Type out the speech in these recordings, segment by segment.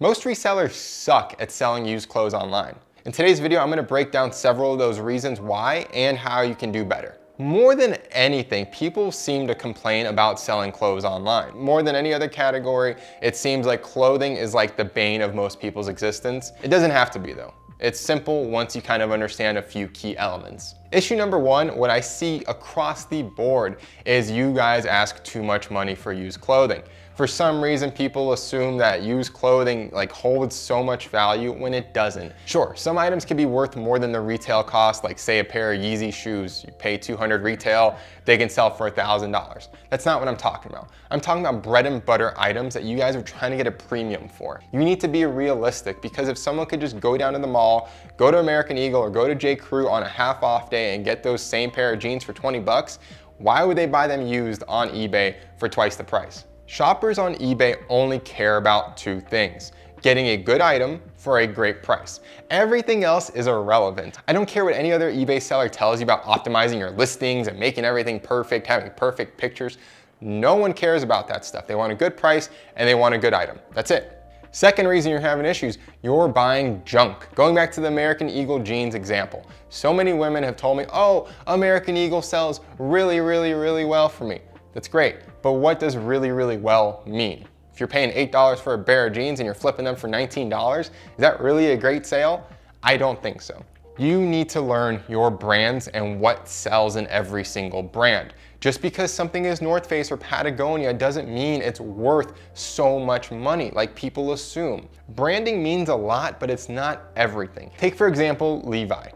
Most resellers suck at selling used clothes online. In today's video, I'm gonna break down several of those reasons why and how you can do better. More than anything, people seem to complain about selling clothes online. More than any other category, it seems like clothing is like the bane of most people's existence. It doesn't have to be though. It's simple once you kind of understand a few key elements. Issue number one, what I see across the board is you guys ask too much money for used clothing. For some reason, people assume that used clothing like holds so much value when it doesn't. Sure, some items can be worth more than the retail cost, like say a pair of Yeezy shoes. You pay 200 retail, they can sell for $1,000. That's not what I'm talking about. I'm talking about bread and butter items that you guys are trying to get a premium for. You need to be realistic because if someone could just go down to the mall, go to American Eagle or go to J. Crew on a half off day and get those same pair of jeans for 20 bucks, why would they buy them used on eBay for twice the price? Shoppers on eBay only care about two things getting a good item for a great price. Everything else is irrelevant. I don't care what any other eBay seller tells you about optimizing your listings and making everything perfect, having perfect pictures. No one cares about that stuff. They want a good price and they want a good item. That's it. Second reason you're having issues, you're buying junk. Going back to the American Eagle jeans example. So many women have told me, oh, American Eagle sells really, really, really well for me. That's great, but what does really, really well mean? If you're paying $8 for a pair of jeans and you're flipping them for $19, is that really a great sale? I don't think so. You need to learn your brands and what sells in every single brand. Just because something is North Face or Patagonia doesn't mean it's worth so much money like people assume. Branding means a lot, but it's not everything. Take for example, Levi.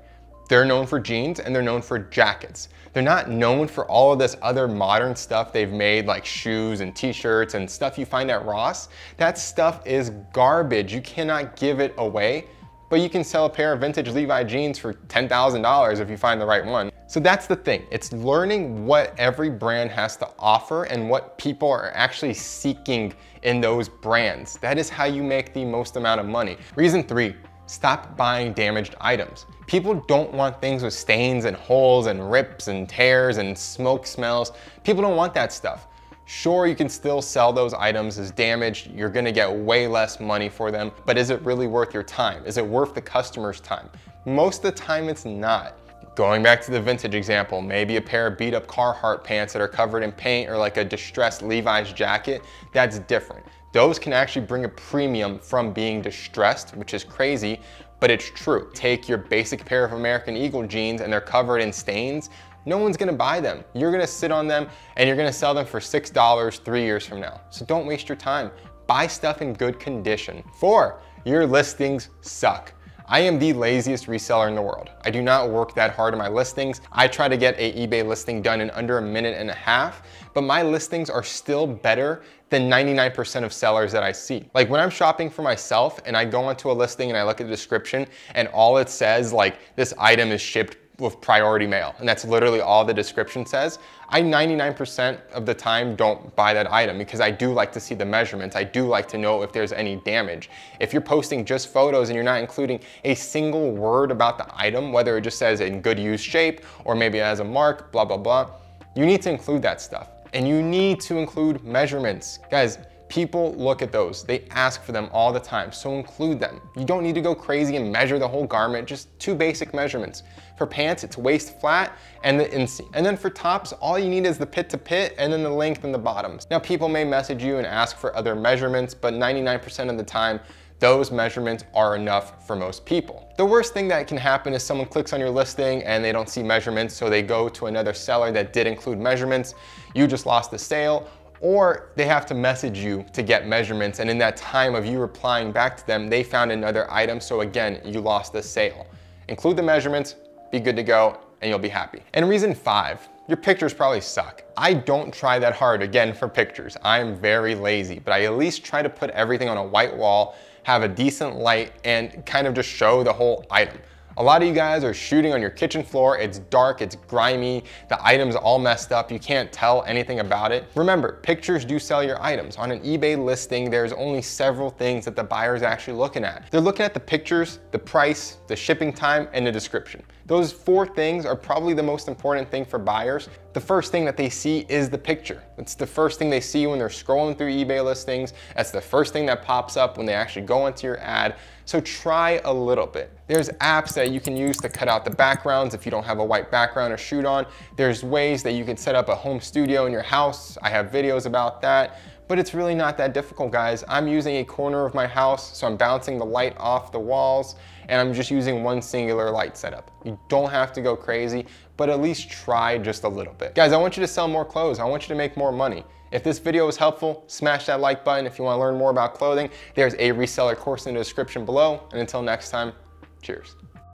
They're known for jeans and they're known for jackets. They're not known for all of this other modern stuff they've made like shoes and t-shirts and stuff you find at Ross. That stuff is garbage. You cannot give it away, but you can sell a pair of vintage Levi jeans for $10,000 if you find the right one. So that's the thing. It's learning what every brand has to offer and what people are actually seeking in those brands. That is how you make the most amount of money. Reason three, Stop buying damaged items. People don't want things with stains and holes and rips and tears and smoke smells. People don't want that stuff. Sure, you can still sell those items as damaged. You're gonna get way less money for them, but is it really worth your time? Is it worth the customer's time? Most of the time it's not. Going back to the vintage example, maybe a pair of beat up Carhartt pants that are covered in paint or like a distressed Levi's jacket, that's different. Those can actually bring a premium from being distressed, which is crazy, but it's true. Take your basic pair of American Eagle jeans and they're covered in stains, no one's gonna buy them. You're gonna sit on them and you're gonna sell them for $6 three years from now. So don't waste your time. Buy stuff in good condition. Four, your listings suck. I am the laziest reseller in the world. I do not work that hard on my listings. I try to get a eBay listing done in under a minute and a half, but my listings are still better than 99% of sellers that I see. Like when I'm shopping for myself and I go onto a listing and I look at the description and all it says like this item is shipped with priority mail. And that's literally all the description says. I 99% of the time don't buy that item because I do like to see the measurements. I do like to know if there's any damage. If you're posting just photos and you're not including a single word about the item, whether it just says in good use shape or maybe it has a mark, blah, blah, blah, you need to include that stuff. And you need to include measurements. Guys, People look at those. They ask for them all the time, so include them. You don't need to go crazy and measure the whole garment, just two basic measurements. For pants, it's waist flat and the inseam. And then for tops, all you need is the pit to pit and then the length in the bottoms. Now people may message you and ask for other measurements, but 99% of the time, those measurements are enough for most people. The worst thing that can happen is someone clicks on your listing and they don't see measurements, so they go to another seller that did include measurements. You just lost the sale, or they have to message you to get measurements and in that time of you replying back to them, they found another item, so again, you lost the sale. Include the measurements, be good to go, and you'll be happy. And reason five, your pictures probably suck. I don't try that hard, again, for pictures. I'm very lazy, but I at least try to put everything on a white wall, have a decent light, and kind of just show the whole item. A lot of you guys are shooting on your kitchen floor. It's dark, it's grimy, the item's all messed up. You can't tell anything about it. Remember, pictures do sell your items. On an eBay listing, there's only several things that the buyer is actually looking at. They're looking at the pictures, the price, the shipping time, and the description. Those four things are probably the most important thing for buyers. The first thing that they see is the picture. It's the first thing they see when they're scrolling through eBay listings. That's the first thing that pops up when they actually go into your ad. So try a little bit. There's apps that you can use to cut out the backgrounds if you don't have a white background to shoot on. There's ways that you can set up a home studio in your house. I have videos about that but it's really not that difficult guys. I'm using a corner of my house, so I'm bouncing the light off the walls and I'm just using one singular light setup. You don't have to go crazy, but at least try just a little bit. Guys, I want you to sell more clothes. I want you to make more money. If this video was helpful, smash that like button. If you wanna learn more about clothing, there's a reseller course in the description below. And until next time, cheers.